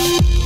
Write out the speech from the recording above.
you